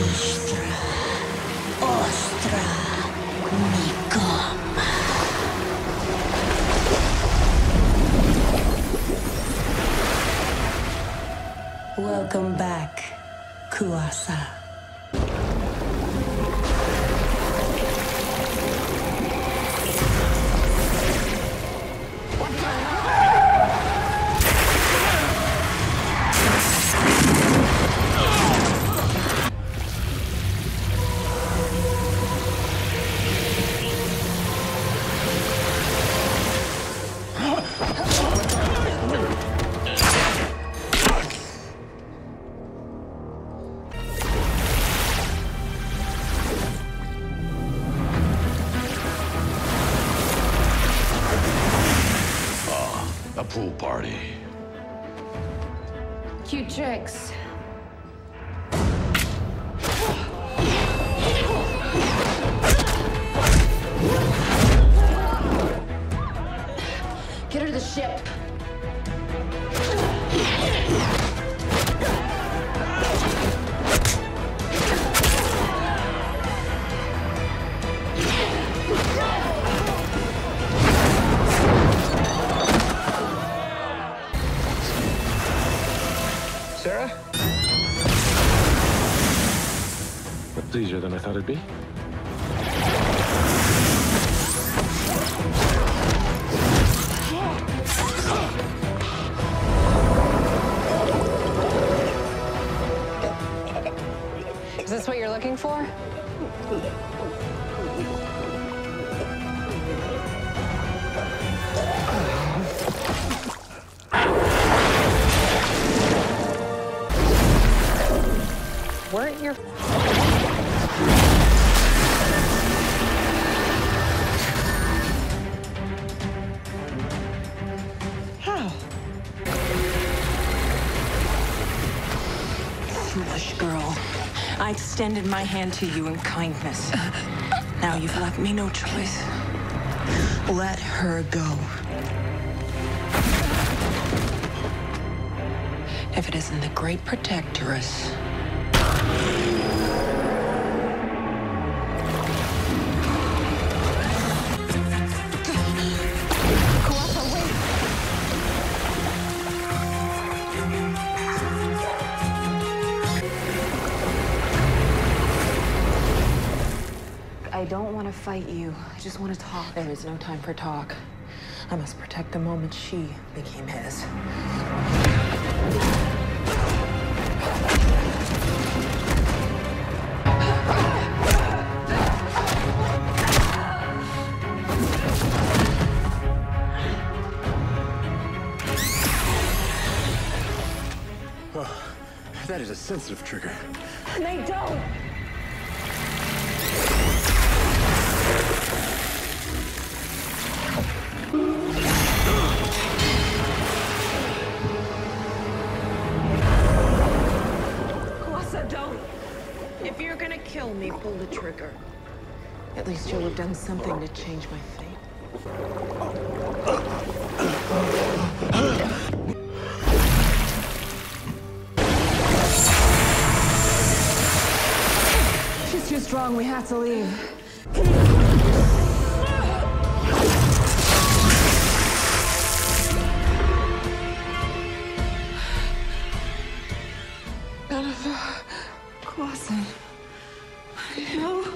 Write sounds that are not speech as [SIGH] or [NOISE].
Быстро, остро, мигом. Welcome back, Kuasa. Pool party. Cute tricks. Sarah? That's easier than I thought it'd be. Is this what you're looking for? Weren't your How? Foolish girl. I extended my hand to you in kindness. Now you've left me no choice. Let her go. If it isn't the great protectoress. I don't want to fight you. I just want to talk. There is no time for talk. I must protect the moment she became his. That is a sensitive trigger. They don't. Don't! If you're gonna kill me, pull the trigger. At least you'll have done something to change my fate. Strong. We have to leave. [SIGHS] Kuasa, help